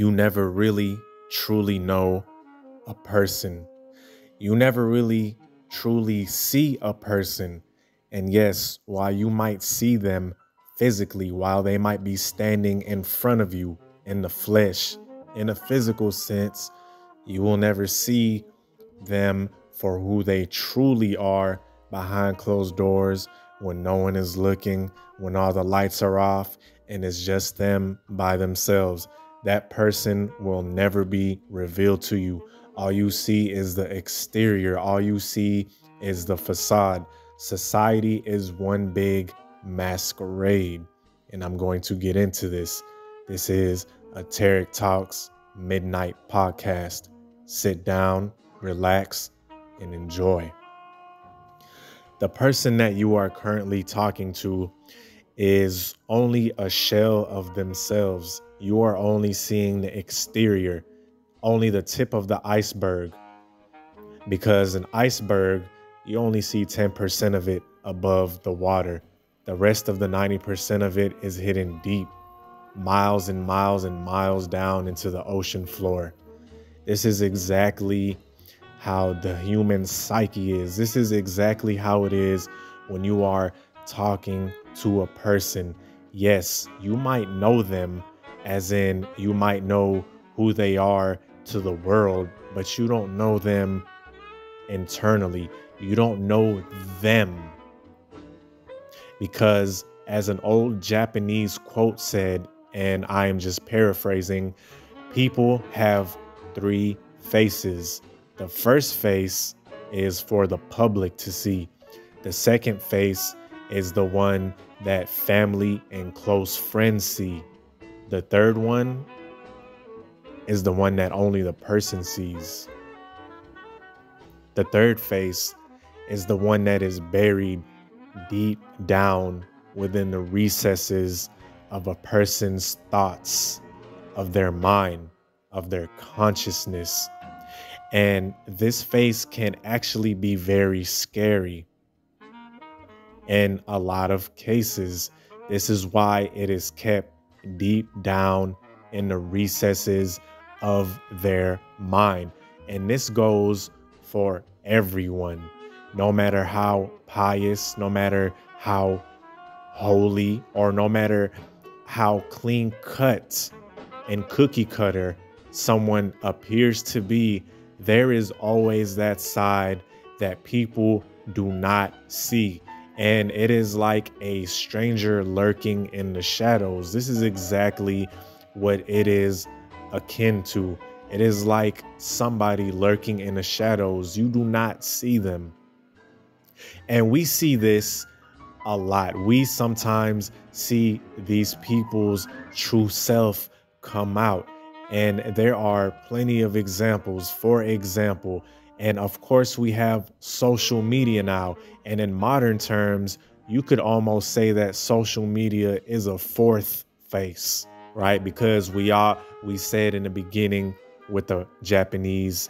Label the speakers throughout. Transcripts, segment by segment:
Speaker 1: you never really truly know a person. You never really truly see a person. And yes, while you might see them physically, while they might be standing in front of you in the flesh, in a physical sense, you will never see them for who they truly are behind closed doors when no one is looking, when all the lights are off, and it's just them by themselves. That person will never be revealed to you. All you see is the exterior, all you see is the facade. Society is one big masquerade. And I'm going to get into this. This is a Tarik Talks Midnight Podcast. Sit down, relax, and enjoy. The person that you are currently talking to is only a shell of themselves. You are only seeing the exterior, only the tip of the iceberg. Because an iceberg, you only see 10% of it above the water. The rest of the 90% of it is hidden deep, miles and miles and miles down into the ocean floor. This is exactly how the human psyche is. This is exactly how it is when you are talking to a person. Yes, you might know them, as in you might know who they are to the world, but you don't know them internally. You don't know them. Because, as an old Japanese quote said, and I am just paraphrasing, people have three faces the first face is for the public to see. The second face is the one that family and close friends see. The third one is the one that only the person sees. The third face is the one that is buried deep down within the recesses of a person's thoughts, of their mind, of their consciousness and this face can actually be very scary. In a lot of cases, this is why it is kept deep down in the recesses of their mind. And this goes for everyone, no matter how pious, no matter how holy, or no matter how clean cut and cookie cutter someone appears to be there is always that side that people do not see. And it is like a stranger lurking in the shadows. This is exactly what it is akin to. It is like somebody lurking in the shadows. You do not see them. And we see this a lot. We sometimes see these people's true self come out. And there are plenty of examples. For example, and of course, we have social media now. And in modern terms, you could almost say that social media is a fourth face, right? Because we are, we said in the beginning with the Japanese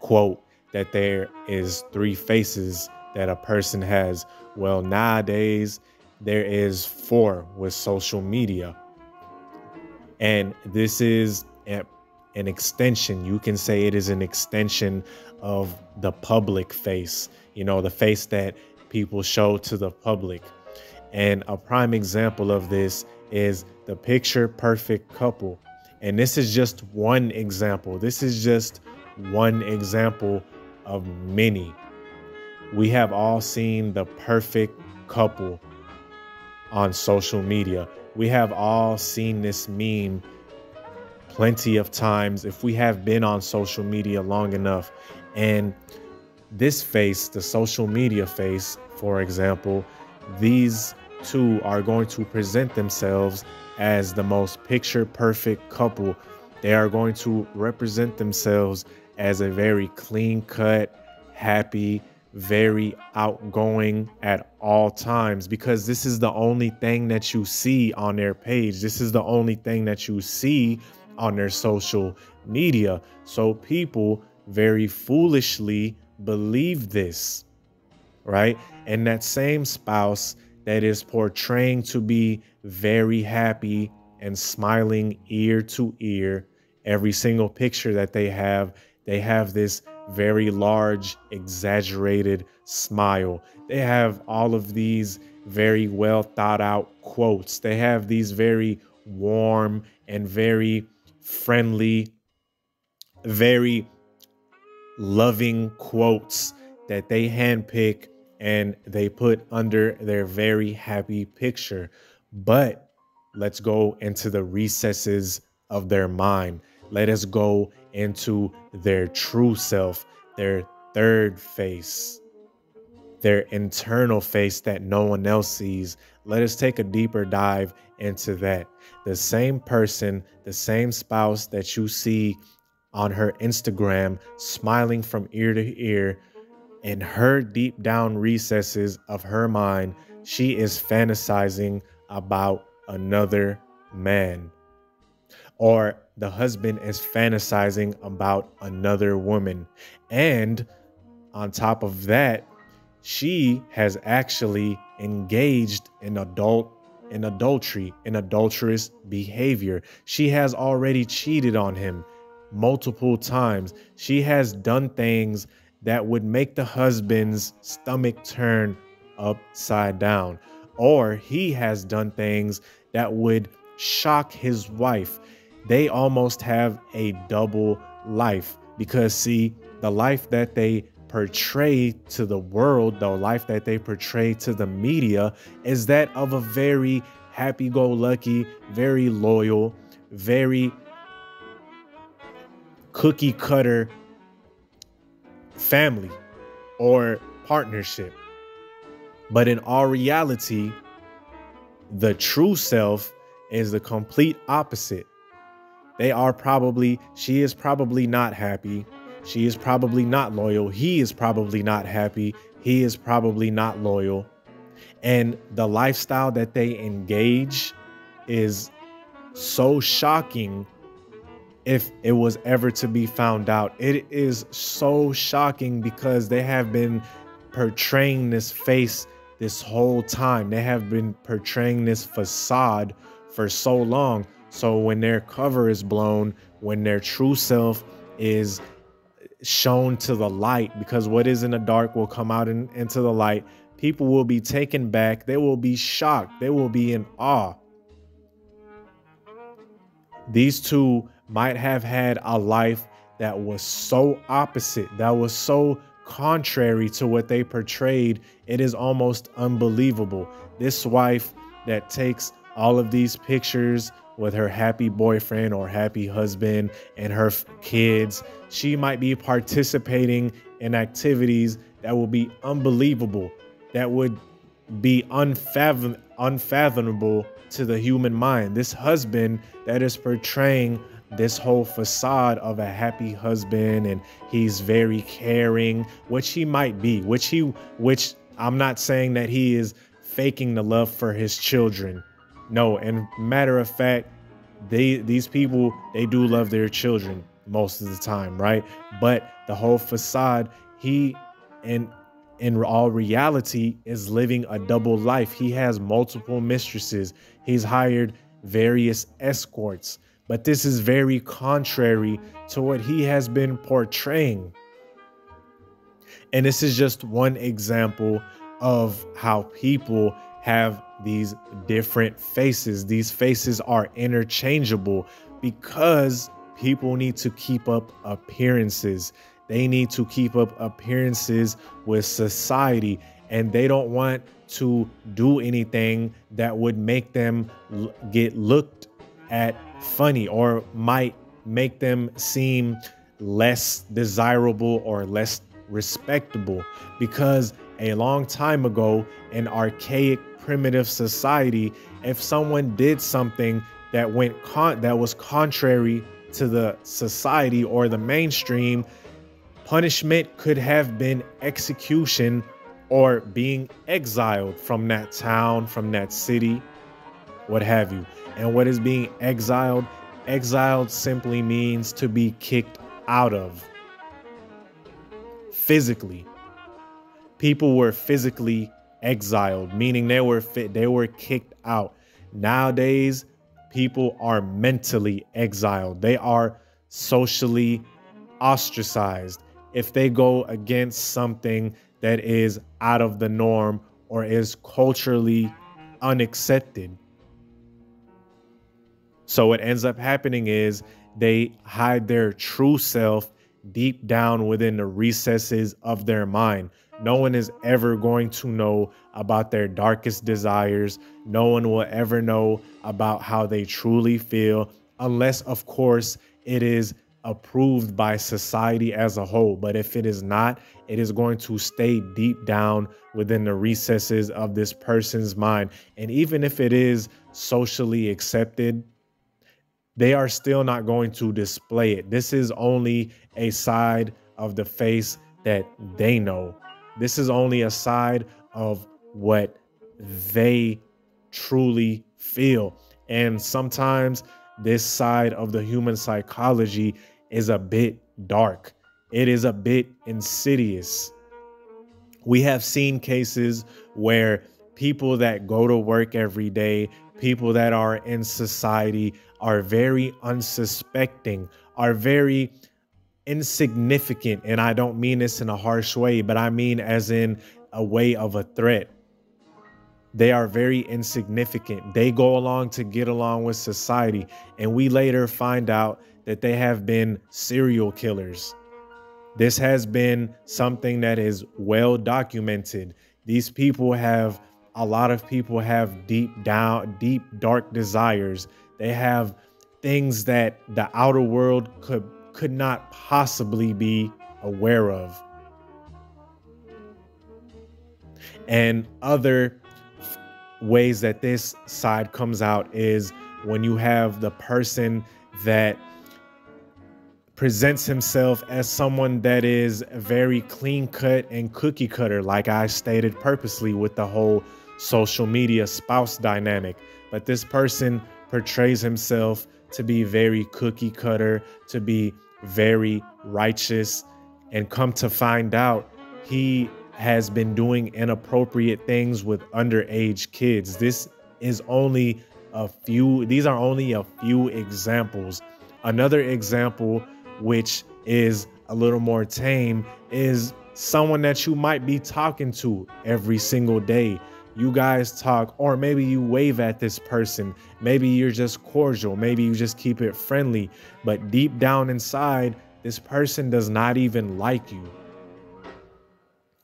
Speaker 1: quote that there is three faces that a person has. Well, nowadays, there is four with social media. And this is an extension. You can say it is an extension of the public face, you know, the face that people show to the public. And a prime example of this is the picture perfect couple. And this is just one example. This is just one example of many. We have all seen the perfect couple on social media. We have all seen this meme plenty of times if we have been on social media long enough. And this face, the social media face, for example, these two are going to present themselves as the most picture perfect couple. They are going to represent themselves as a very clean cut, happy, very outgoing at all times because this is the only thing that you see on their page. This is the only thing that you see on their social media. So people very foolishly believe this, right? And that same spouse that is portraying to be very happy and smiling ear to ear every single picture that they have, they have this very large, exaggerated smile. They have all of these very well thought out quotes. They have these very warm and very friendly, very loving quotes that they handpick and they put under their very happy picture. But let's go into the recesses of their mind. Let us go into their true self, their third face, their internal face that no one else sees. Let us take a deeper dive into that. The same person, the same spouse that you see on her Instagram, smiling from ear to ear, in her deep down recesses of her mind, she is fantasizing about another man. Or the husband is fantasizing about another woman. And on top of that, she has actually engaged in adult in adultery, in adulterous behavior. She has already cheated on him multiple times. She has done things that would make the husband's stomach turn upside down. Or he has done things that would shock his wife. They almost have a double life because, see, the life that they portray to the world, the life that they portray to the media, is that of a very happy go lucky, very loyal, very cookie cutter family or partnership. But in all reality, the true self is the complete opposite. They are probably, she is probably not happy. She is probably not loyal. He is probably not happy. He is probably not loyal. And the lifestyle that they engage is so shocking if it was ever to be found out. It is so shocking because they have been portraying this face this whole time. They have been portraying this facade for so long. So when their cover is blown, when their true self is shown to the light because what is in the dark will come out in, into the light. People will be taken back. They will be shocked. They will be in awe. These two might have had a life that was so opposite, that was so contrary to what they portrayed. It is almost unbelievable. This wife that takes all of these pictures with her happy boyfriend or happy husband and her kids. She might be participating in activities that will be unbelievable, that would be unfathom- unfathomable to the human mind. This husband that is portraying this whole facade of a happy husband and he's very caring, which he might be, which he which I'm not saying that he is faking the love for his children. No, and matter of fact, they these people they do love their children most of the time, right? But the whole facade, he in in all reality is living a double life. He has multiple mistresses. He's hired various escorts. But this is very contrary to what he has been portraying. And this is just one example of how people have these different faces. These faces are interchangeable because people need to keep up appearances. They need to keep up appearances with society and they don't want to do anything that would make them get looked at funny or might make them seem less desirable or less respectable because a long time ago an archaic primitive society, if someone did something that went con- that was contrary to the society or the mainstream, punishment could have been execution or being exiled from that town, from that city, what have you. And what is being exiled? Exiled simply means to be kicked out of physically. People were physically exiled, meaning they were fit, they were kicked out. Nowadays, people are mentally exiled. They are socially ostracized, if they go against something that is out of the norm or is culturally unaccepted. So what ends up happening is they hide their true self deep down within the recesses of their mind. No one is ever going to know about their darkest desires. No one will ever know about how they truly feel, unless, of course, it is approved by society as a whole. But if it is not, it is going to stay deep down within the recesses of this person's mind. And even if it is socially accepted, they are still not going to display it. This is only a side of the face that they know. This is only a side of what they truly feel. And sometimes this side of the human psychology is a bit dark, it is a bit insidious. We have seen cases where people that go to work every day, people that are in society, are very unsuspecting, are very insignificant. And I don't mean this in a harsh way, but I mean as in a way of a threat. They are very insignificant. They go along to get along with society. And we later find out that they have been serial killers. This has been something that is well documented. These people have, a lot of people have deep down, deep, dark desires. They have things that the outer world could could not possibly be aware of. And other ways that this side comes out is when you have the person that presents himself as someone that is very clean cut and cookie cutter, like I stated purposely with the whole social media spouse dynamic. But this person portrays himself to be very cookie cutter, to be very righteous, and come to find out he has been doing inappropriate things with underage kids. This is only a few, these are only a few examples. Another example, which is a little more tame, is someone that you might be talking to every single day. You guys talk, or maybe you wave at this person. Maybe you're just cordial. Maybe you just keep it friendly. But deep down inside, this person does not even like you.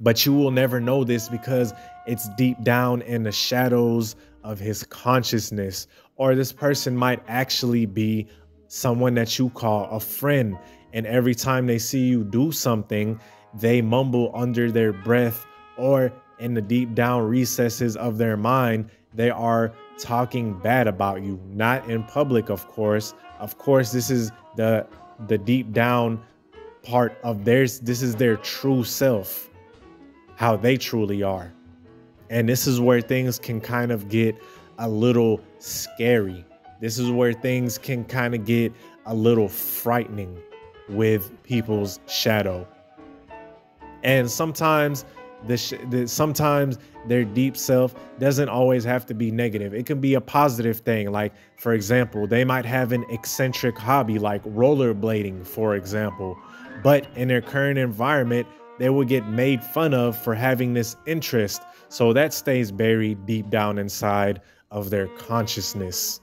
Speaker 1: But you will never know this because it's deep down in the shadows of his consciousness. Or this person might actually be someone that you call a friend. And every time they see you do something, they mumble under their breath or in the deep down recesses of their mind, they are talking bad about you. Not in public, of course. Of course, this is the the deep down part of theirs. This is their true self how they truly are. And this is where things can kind of get a little scary. This is where things can kind of get a little frightening with people's shadow. And sometimes the, the, sometimes their deep self doesn't always have to be negative. It can be a positive thing. Like, for example, they might have an eccentric hobby like rollerblading, for example. But in their current environment, they will get made fun of for having this interest. So that stays buried deep down inside of their consciousness.